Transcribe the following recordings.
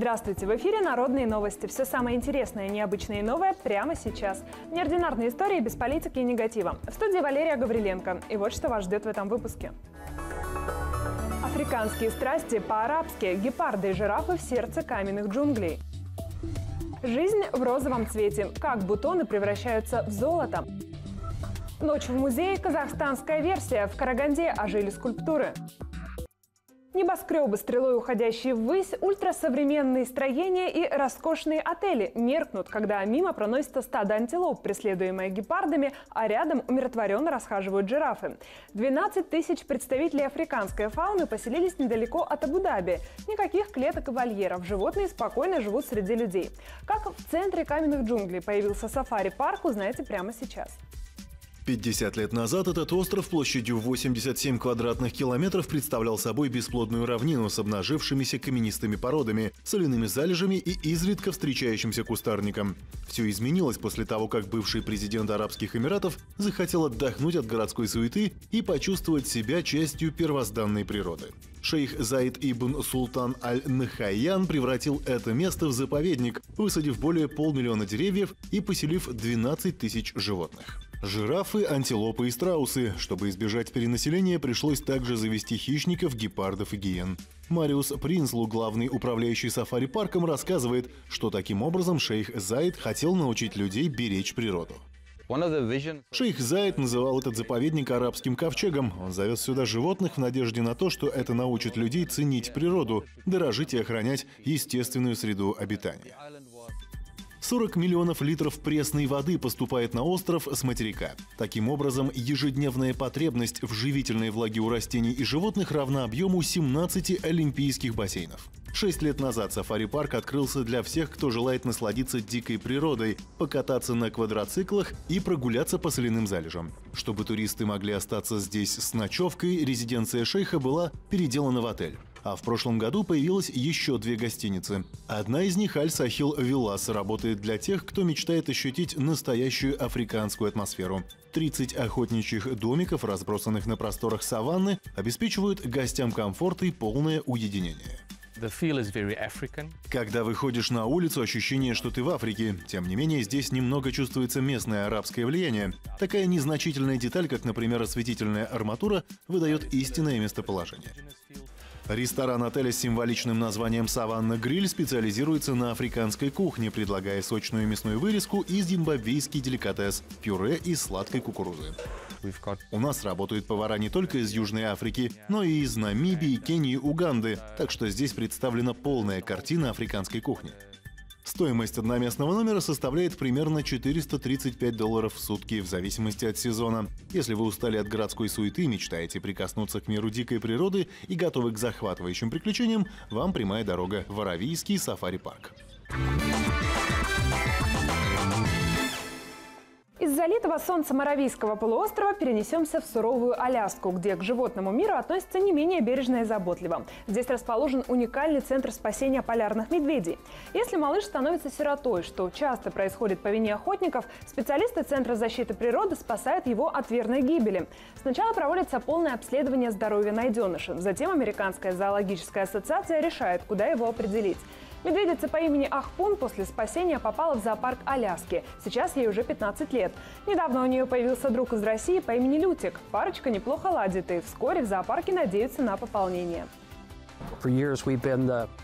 Здравствуйте! В эфире «Народные новости». Все самое интересное, необычное и новое прямо сейчас. Неординарные истории без политики и негатива. В студии Валерия Гавриленко. И вот что вас ждет в этом выпуске. Африканские страсти по-арабски. Гепарды и жирафы в сердце каменных джунглей. Жизнь в розовом цвете. Как бутоны превращаются в золото. Ночь в музее. Казахстанская версия. В Караганде ожили скульптуры. Небоскребы, стрелой уходящие ввысь, ультрасовременные строения и роскошные отели меркнут, когда мимо проносится стадо антилоп, преследуемое гепардами, а рядом умиротворенно расхаживают жирафы. 12 тысяч представителей африканской фауны поселились недалеко от Абу-Даби. Никаких клеток и вольеров. Животные спокойно живут среди людей. Как в центре каменных джунглей появился сафари-парк, узнаете прямо сейчас. 50 лет назад этот остров площадью 87 квадратных километров представлял собой бесплодную равнину с обнажившимися каменистыми породами, соляными залежами и изредка встречающимся кустарником. Все изменилось после того, как бывший президент Арабских Эмиратов захотел отдохнуть от городской суеты и почувствовать себя частью первозданной природы. Шейх Заид ибн Султан Аль-Нахаян превратил это место в заповедник, высадив более полмиллиона деревьев и поселив 12 тысяч животных. Жирафы, антилопы и страусы. Чтобы избежать перенаселения, пришлось также завести хищников, гепардов и гиен. Мариус Принслу, главный управляющий сафари-парком, рассказывает, что таким образом шейх Заид хотел научить людей беречь природу. Шейх Заид называл этот заповедник арабским ковчегом. Он завез сюда животных в надежде на то, что это научит людей ценить природу, дорожить и охранять естественную среду обитания. 40 миллионов литров пресной воды поступает на остров с материка. Таким образом, ежедневная потребность в живительной влаге у растений и животных равна объему 17 олимпийских бассейнов. Шесть лет назад сафари-парк открылся для всех, кто желает насладиться дикой природой, покататься на квадроциклах и прогуляться по соляным залежам. Чтобы туристы могли остаться здесь с ночевкой, резиденция шейха была переделана в отель. А в прошлом году появилось еще две гостиницы. Одна из них Аль-Сахил Виллас работает для тех, кто мечтает ощутить настоящую африканскую атмосферу. 30 охотничьих домиков, разбросанных на просторах саванны, обеспечивают гостям комфорт и полное уединение. Когда выходишь на улицу, ощущение, что ты в Африке. Тем не менее, здесь немного чувствуется местное арабское влияние. Такая незначительная деталь, как, например, осветительная арматура, выдает истинное местоположение. Ресторан отеля с символичным названием «Саванна Гриль» специализируется на африканской кухне, предлагая сочную мясную вырезку и зимбабвийский деликатес – пюре из сладкой кукурузы. У нас работают повара не только из Южной Африки, но и из Намибии, Кении, Уганды, так что здесь представлена полная картина африканской кухни. Стоимость одноместного номера составляет примерно 435 долларов в сутки в зависимости от сезона. Если вы устали от городской суеты, мечтаете прикоснуться к миру дикой природы и готовы к захватывающим приключениям, вам прямая дорога в Аравийский сафари-парк. Залитого солнцем Аравийского полуострова перенесемся в суровую Аляску, где к животному миру относятся не менее бережно и заботливо. Здесь расположен уникальный центр спасения полярных медведей. Если малыш становится сиротой, что часто происходит по вине охотников, специалисты Центра защиты природы спасают его от верной гибели. Сначала проводится полное обследование здоровья найденыша. Затем Американская зоологическая ассоциация решает, куда его определить. Медведица по имени Ахпун после спасения попала в зоопарк Аляски. Сейчас ей уже 15 лет. Недавно у нее появился друг из России по имени Лютик. Парочка неплохо ладит и вскоре в зоопарке надеются на пополнение.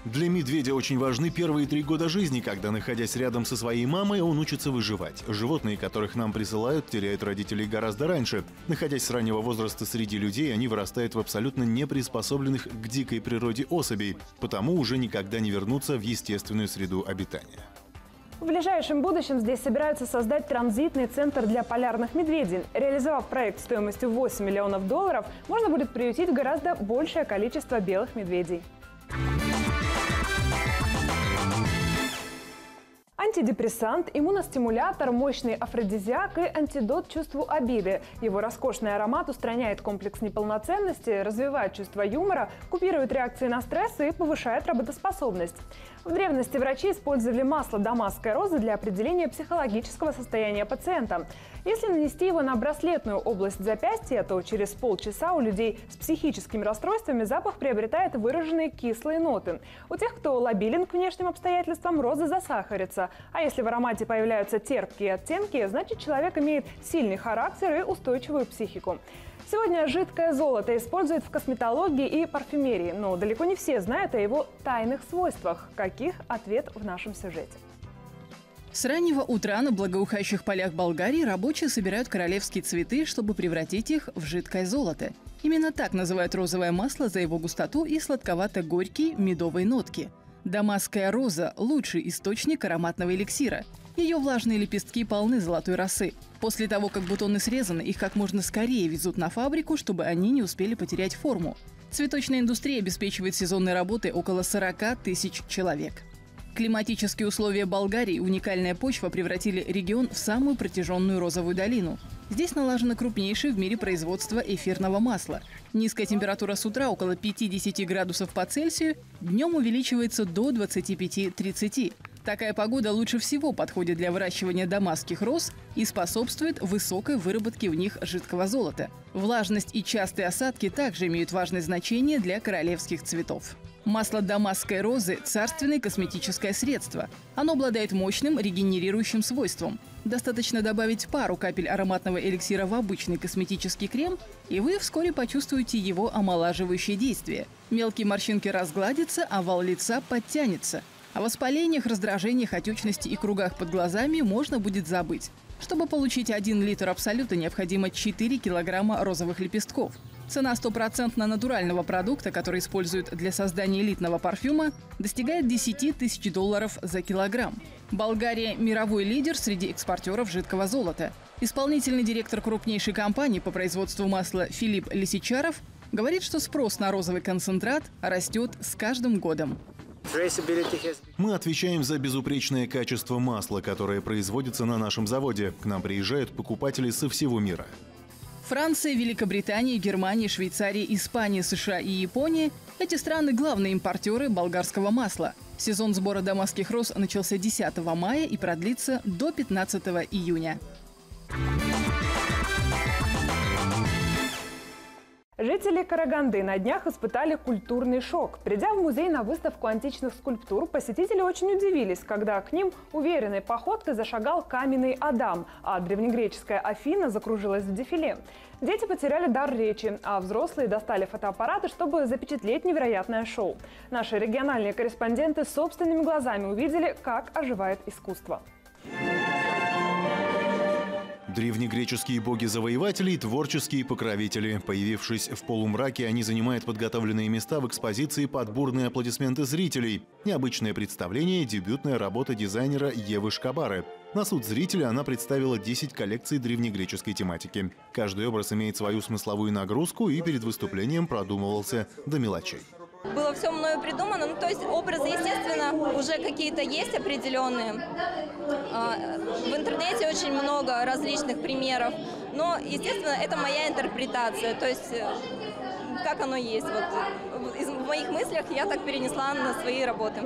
Для медведя очень важны первые три года жизни, когда, находясь рядом со своей мамой, он учится выживать. Животные, которых нам присылают, теряют родителей гораздо раньше. Находясь с раннего возраста среди людей, они вырастают в абсолютно неприспособленных к дикой природе особей, потому уже никогда не вернутся в естественную среду обитания. В ближайшем будущем здесь собираются создать транзитный центр для полярных медведей. Реализовав проект стоимостью 8 миллионов долларов, можно будет приютить гораздо большее количество белых медведей. Антидепрессант, иммуностимулятор, мощный афродизиак и антидот чувству обиды. Его роскошный аромат устраняет комплекс неполноценности, развивает чувство юмора, купирует реакции на стресс и повышает работоспособность. В древности врачи использовали масло дамасской розы для определения психологического состояния пациента. Если нанести его на браслетную область запястья, то через полчаса у людей с психическими расстройствами запах приобретает выраженные кислые ноты. У тех, кто лобилен к внешним обстоятельствам, роза засахарится. А если в аромате появляются терпкие оттенки, значит человек имеет сильный характер и устойчивую психику. Сегодня жидкое золото используют в косметологии и парфюмерии, но далеко не все знают о его тайных свойствах. Каких – ответ в нашем сюжете. С раннего утра на благоухающих полях Болгарии рабочие собирают королевские цветы, чтобы превратить их в жидкое золото. Именно так называют розовое масло за его густоту и сладковато-горькие медовые нотки. Дамасская роза – лучший источник ароматного эликсира. Ее влажные лепестки полны золотой росы. После того, как бутоны срезаны, их как можно скорее везут на фабрику, чтобы они не успели потерять форму. Цветочная индустрия обеспечивает сезонной работой около 40 тысяч человек. Климатические условия Болгарии и уникальная почва превратили регион в самую протяженную розовую долину. Здесь налажено крупнейшее в мире производство эфирного масла. Низкая температура с утра около 50 градусов по Цельсию, днем увеличивается до 25-30. Такая погода лучше всего подходит для выращивания дамасских роз и способствует высокой выработке в них жидкого золота. Влажность и частые осадки также имеют важное значение для королевских цветов. Масло дамасской розы – царственное косметическое средство. Оно обладает мощным регенерирующим свойством. Достаточно добавить пару капель ароматного эликсира в обычный косметический крем, и вы вскоре почувствуете его омолаживающее действие. Мелкие морщинки разгладятся, а вал лица подтянется – о воспалениях, раздражениях, отечности и кругах под глазами можно будет забыть. Чтобы получить 1 литр абсолюта, необходимо 4 килограмма розовых лепестков. Цена стопроцентно натурального продукта, который используют для создания элитного парфюма, достигает 10 тысяч долларов за килограмм. Болгария – мировой лидер среди экспортеров жидкого золота. Исполнительный директор крупнейшей компании по производству масла Филипп Лисичаров говорит, что спрос на розовый концентрат растет с каждым годом. Мы отвечаем за безупречное качество масла, которое производится на нашем заводе. К нам приезжают покупатели со всего мира. Франция, Великобритания, Германия, Швейцария, Испания, США и Япония – эти страны – главные импортеры болгарского масла. Сезон сбора дамасских роз начался 10 мая и продлится до 15 июня. Жители Караганды на днях испытали культурный шок. Придя в музей на выставку античных скульптур, посетители очень удивились, когда к ним уверенной походкой зашагал каменный Адам, а древнегреческая Афина закружилась в дефиле. Дети потеряли дар речи, а взрослые достали фотоаппараты, чтобы запечатлеть невероятное шоу. Наши региональные корреспонденты собственными глазами увидели, как оживает искусство. Древнегреческие боги-завоеватели и творческие покровители. Появившись в полумраке, они занимают подготовленные места в экспозиции под бурные аплодисменты зрителей. Необычное представление – дебютная работа дизайнера Евы Шкабары. На суд зрителя она представила 10 коллекций древнегреческой тематики. Каждый образ имеет свою смысловую нагрузку и перед выступлением продумывался до мелочей было все мною придумано. Ну, то есть образы, естественно, уже какие-то есть определенные. А, в интернете очень много различных примеров, но, естественно, это моя интерпретация. То есть э, как оно есть. Вот, в моих мыслях я так перенесла на свои работы.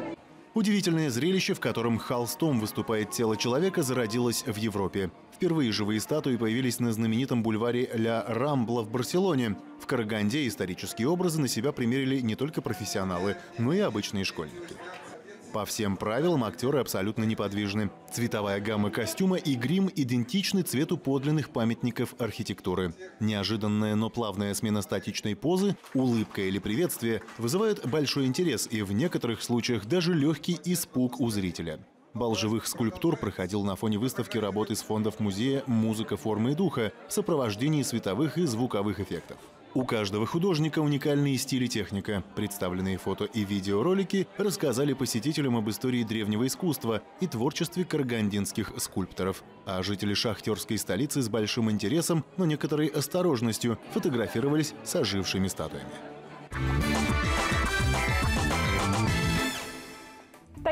Удивительное зрелище, в котором холстом выступает тело человека, зародилось в Европе. Впервые живые статуи появились на знаменитом бульваре Ля Рамбла в Барселоне. Караганде исторические образы на себя примерили не только профессионалы, но и обычные школьники. По всем правилам актеры абсолютно неподвижны. Цветовая гамма костюма и грим идентичны цвету подлинных памятников архитектуры. Неожиданная, но плавная смена статичной позы, улыбка или приветствие вызывают большой интерес и в некоторых случаях даже легкий испуг у зрителя. Бал живых скульптур проходил на фоне выставки работ из фондов музея «Музыка формы и духа» в сопровождении световых и звуковых эффектов. У каждого художника уникальные стили техника. Представленные фото и видеоролики рассказали посетителям об истории древнего искусства и творчестве карагандинских скульпторов. А жители шахтерской столицы с большим интересом, но некоторой осторожностью фотографировались с ожившими статуями.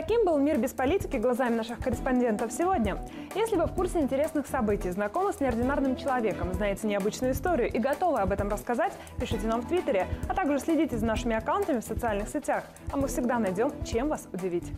Таким был мир без политики глазами наших корреспондентов сегодня. Если вы в курсе интересных событий, знакомы с неординарным человеком, знаете необычную историю и готовы об этом рассказать, пишите нам в Твиттере, а также следите за нашими аккаунтами в социальных сетях. А мы всегда найдем, чем вас удивить.